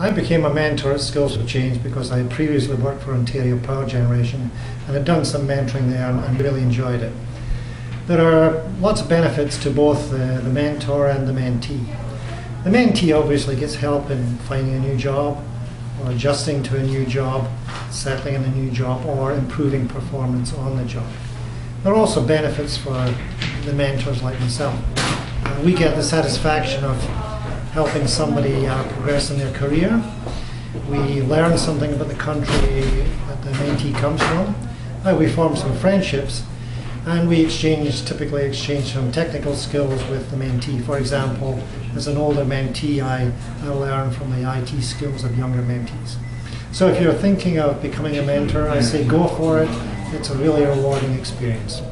I became a mentor at Skills for Change because I had previously worked for Ontario Power Generation and had done some mentoring there and, really enjoyed it. There are lots of benefits to both the, the mentor and the mentee. The mentee obviously gets help in finding a new job or adjusting to a new job, settling in a new job, or improving performance on the job. There are also benefits for the mentors like myself. We get the satisfaction of helping somebody uh, progress in their career. We learn something about the country that the mentee comes from. Uh, we form some friendships and we exchange, typically exchange some technical skills with the mentee. For example, as an older mentee, I, I learn from the IT skills of younger mentees. So if you're thinking of becoming a mentor, I say go for it. It's a really rewarding experience.